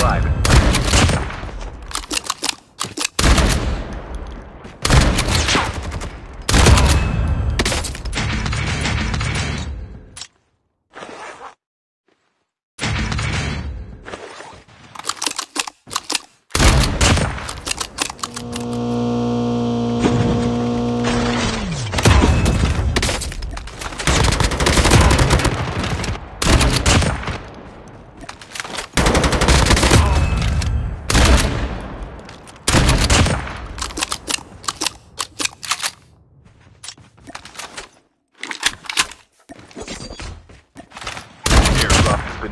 arriving.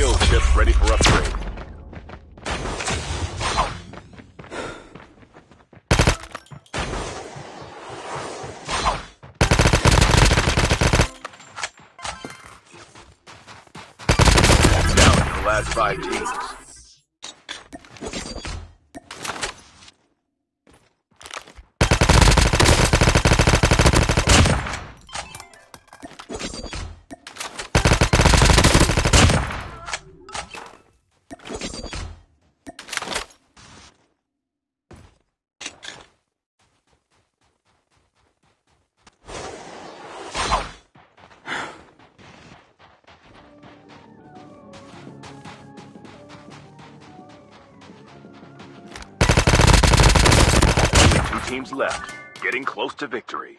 Skill chip ready for upgrade. Down to the last five teams. Teams left, getting close to victory.